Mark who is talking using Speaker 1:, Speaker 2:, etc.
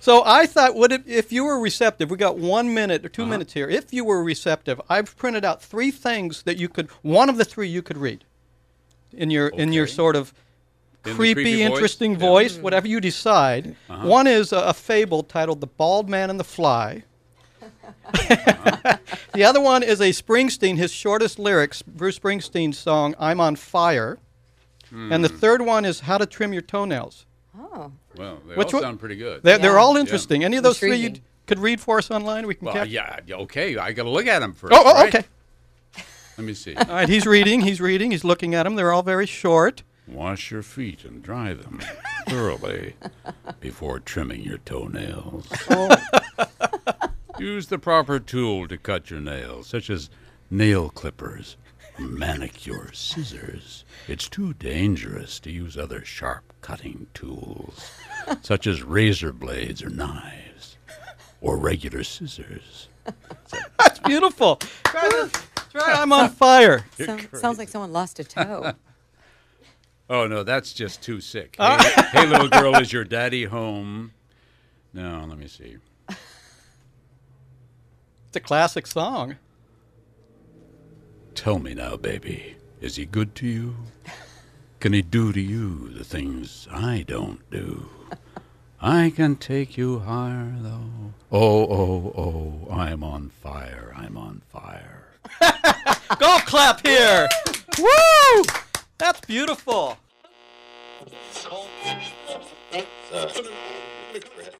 Speaker 1: So I thought, would it, if you were receptive, we got one minute or 2
Speaker 2: Uh-huh.
Speaker 1: minutes here. If you were receptive, I've printed out three things that you could. One of the three you could read in your in your sort of
Speaker 2: In
Speaker 1: creepy,
Speaker 2: creepy voice?
Speaker 1: interesting
Speaker 2: Yeah. Uh-huh.
Speaker 1: voice, whatever you decide. One is a, a fable titled "The Bald Man and the Fly." the other one is a Springsteen, his shortest lyrics, Bruce Springsteen's song "I'm on Fire," and
Speaker 2: Hmm.
Speaker 1: the third one is "How to Trim Your Toenails."
Speaker 3: Oh,
Speaker 2: Well, they
Speaker 1: Which
Speaker 2: all
Speaker 1: one-
Speaker 2: sound pretty good.
Speaker 1: They're, they're all interesting. Any of those three you could read for us online? We can
Speaker 2: well,
Speaker 1: cap-
Speaker 2: yeah, yeah, okay. I got to look at them first.
Speaker 1: Oh, oh,
Speaker 2: right?
Speaker 1: okay.
Speaker 2: Let me see.
Speaker 1: All right, he's reading. He's reading. He's looking at them. They're all very short.
Speaker 2: Wash your feet and dry them thoroughly before trimming your toenails. Use the proper tool to cut your nails, such as nail clippers or manicure scissors. It's too dangerous to use other sharp cutting tools, such as razor blades or knives, or regular scissors.
Speaker 1: That's beautiful. Try this. Try I'm on fire.
Speaker 3: sound, sounds like someone lost a toe.
Speaker 2: Oh no, that's just too sick. Ah. Hey, hey, little girl, is your daddy home? No, let me see.
Speaker 1: It's a classic song.
Speaker 2: Tell me now, baby, is he good to you? Can he do to you the things I don't do? I can take you higher, though. Oh, oh, oh, I'm on fire, I'm on fire.
Speaker 1: Golf clap here. Woo! That's beautiful.